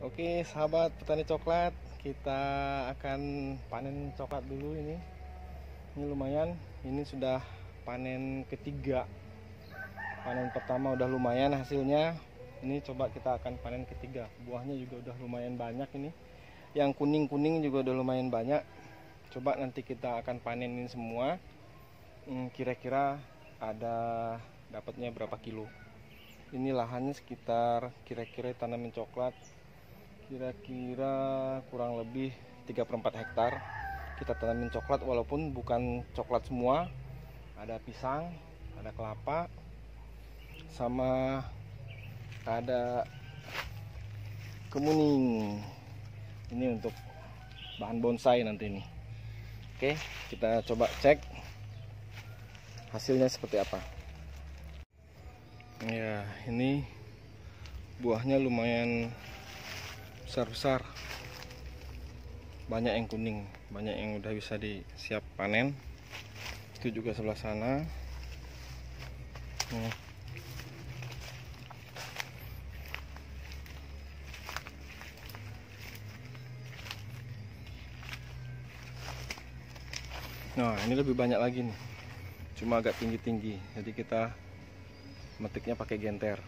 Oke sahabat petani coklat Kita akan panen coklat dulu ini. Ini lumayan Ini sudah panen ketiga. Panen pertama udah lumayan hasilnya. Ini coba kita akan panen ketiga. Buahnya juga udah lumayan banyak ini. Yang kuning-kuning juga udah lumayan banyak. Coba nanti kita akan panenin semua. Hmm, Kira-kira ada dapatnya berapa kilo? Ini lahannya sekitar kira-kira tanaman coklat kira-kira kurang lebih 3 per 4 hektar kita tanamin coklat walaupun bukan coklat semua. Ada pisang ada kelapa sama ada kemuning. Ini untuk bahan bonsai nanti ini oke kita coba cek hasilnya seperti apa. Ya ini buahnya lumayan besar-besar. Banyak yang kuning banyak yang udah bisa disiap panen. Itu juga sebelah sana. Hmm. nah ini lebih banyak lagi nih. Cuma agak tinggi-tinggi. Jadi kita metiknya pakai genter.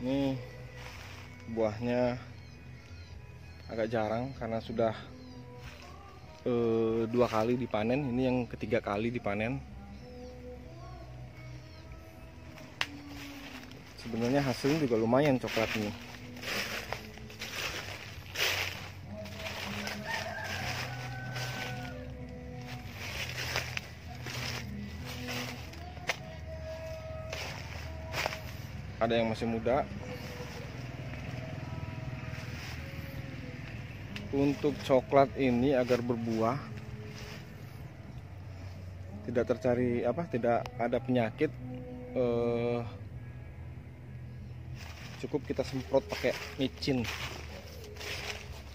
Ini buahnya agak jarang karena sudah e, dua kali dipanen. Ini yang ketiga kali dipanen. Sebenarnya hasilnya juga lumayan coklat ini ada yang masih muda untuk coklat ini agar berbuah tidak tercari apa tidak ada penyakit eh, cukup kita semprot pakai micin.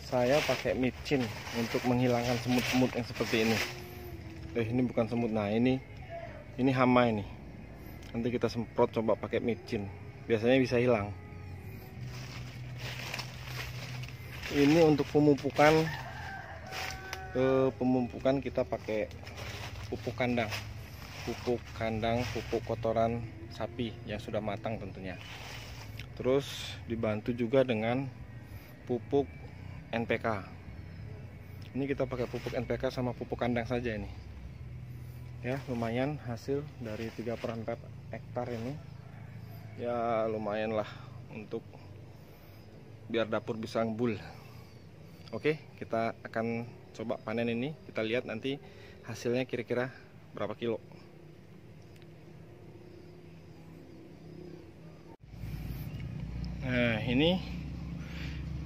Saya pakai micin untuk menghilangkan semut-semut yang seperti ini. Eh ini bukan semut. Nah ini ini hama ini. Nanti kita semprot coba pakai micin. Biasanya bisa hilang ini untuk pemupukan eh, pemupukan kita pakai pupuk kandang. Pupuk kandang pupuk kotoran sapi yang sudah matang tentunya. Terus dibantu juga dengan pupuk NPK ini kita pakai pupuk NPK sama pupuk kandang saja ini. Ya lumayan hasil dari 3 per 4 hektar ini. Ya lumayan lah untuk biar dapur bisa ngebul. Oke kita akan coba panen ini. Kita lihat nanti hasilnya kira-kira berapa kilo. Nah ini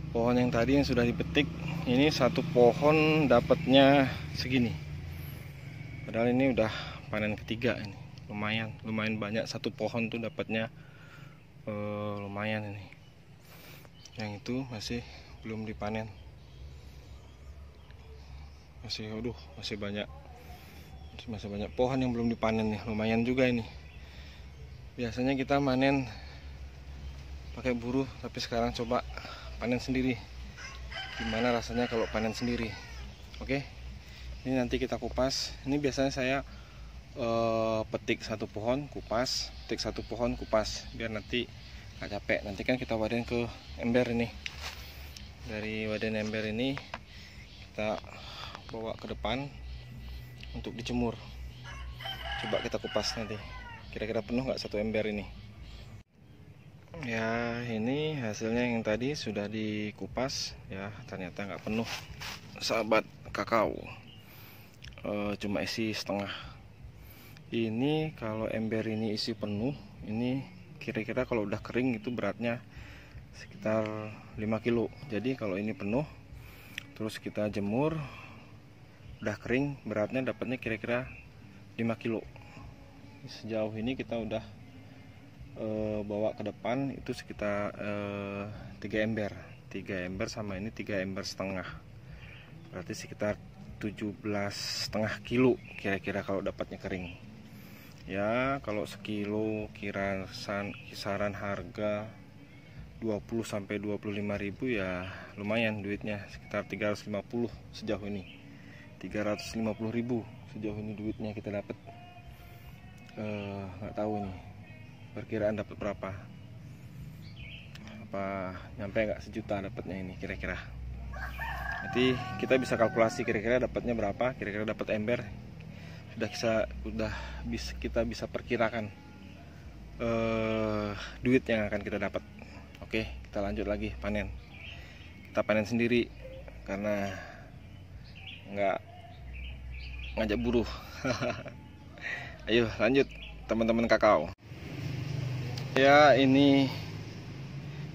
pohon yang tadi yang sudah dipetik ini satu pohon dapatnya segini. Padahal ini udah panen ketiga ini. Lumayan lumayan banyak. Satu pohon tuh dapatnya uh, lumayan ini yang itu masih belum dipanen. Masih aduh masih banyak masih banyak pohon yang belum dipanen nih. Lumayan juga ini. Biasanya kita panen pakai buruh tapi sekarang coba panen sendiri. Gimana rasanya kalau panen sendiri? Oke ini nanti kita kupas. Ini biasanya saya uh, petik satu pohon kupas petik satu pohon kupas. Biar nanti nggak capek. Nanti kan kita waden ke ember ini. Dari waden ember ini kita bawa ke depan untuk dijemur. Coba kita kupas nanti. Kira-kira penuh nggak satu ember ini? Ya ini hasilnya yang tadi sudah dikupas. Ya ternyata nggak penuh. Sahabat kakao. E, cuma isi setengah. Ini kalau ember ini isi penuh ini kira-kira kalau udah kering itu beratnya sekitar 5 kilo. Jadi kalau ini penuh terus kita jemur udah kering beratnya dapatnya kira-kira 5 kilo. Sejauh ini kita udah e, bawa ke depan itu sekitar e, eh, 3 ember. 3 ember sama ini 3 ember setengah. Berarti sekitar 17 setengah kilo kira-kira kalau dapatnya kering ya kalau sekilo kirasan kisaran harga 20 sampai 25 ribu ya lumayan duitnya sekitar 350 sejauh ini. 350 ribu sejauh ini duitnya kita dapat. Eh, nggak uh, tahu nih perkiraan dapat berapa? Apa nyampe nggak sejuta dapatnya ini kira-kira? Nanti kita bisa kalkulasi kira-kira dapatnya berapa kira-kira dapat ember sudah bisa sudah bisa kita bisa perkirakan uh, duit yang akan kita dapat. Oke kita lanjut lagi panen. Kita panen sendiri karena nggak ngajak buruh. Ayo lanjut teman-teman kakao. Ya ini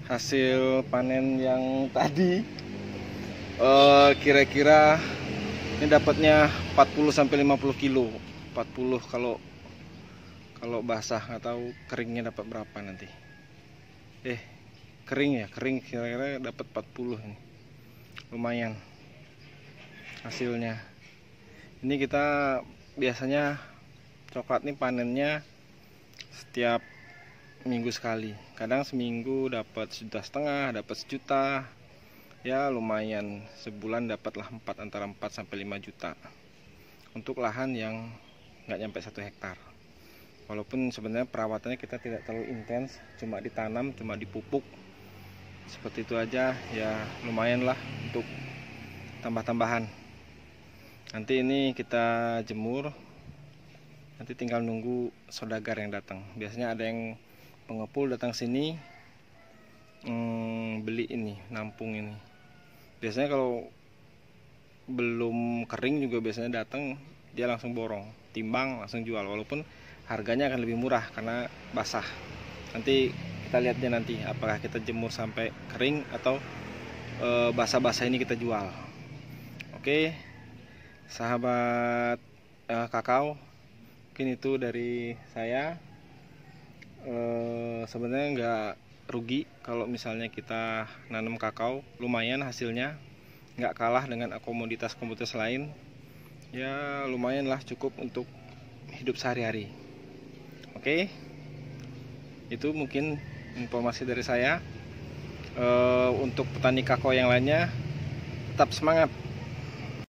hasil panen yang tadi. Eh, kira-kira uh, ini dapatnya 40 sampai 50 kilo. 40 kalau kalau basah atau keringnya dapat berapa nanti? Eh kering ya kering kira-kira dapat 40 ini. Lumayan hasilnya. Ini kita biasanya coklat nih panennya setiap minggu sekali. Kadang seminggu dapat sejuta setengah dapat sejuta ya lumayan. Sebulan dapatlah 4 antara 4 sampai 5 juta. Untuk lahan yang nggak nyampe satu hektar. Walaupun sebenarnya perawatannya kita tidak terlalu intens cuma ditanam cuma dipupuk. Seperti itu aja. Ya lumayan lah untuk tambah-tambahan. Nanti ini kita jemur. Nanti tinggal nunggu sodagar yang datang. Biasanya ada yang pengepul datang sini hmm, beli ini nampung ini biasanya kalau belum kering juga biasanya datang dia langsung borong. Timbang langsung jual. Walaupun harganya akan lebih murah karena basah. Nanti kita lihatnya nanti apakah kita jemur sampai kering atau e, basah-basah ini kita jual. Oke sahabat uh, kakao. Mungkin itu dari saya. Uh, sebenarnya nggak rugi kalau misalnya kita nanam kakao lumayan hasilnya. Nggak kalah dengan komoditas-komoditas lain. Ya lumayan lah cukup untuk hidup sehari-hari. Oke? Itu mungkin informasi dari saya. Uh, untuk petani kakao yang lainnya tetap semangat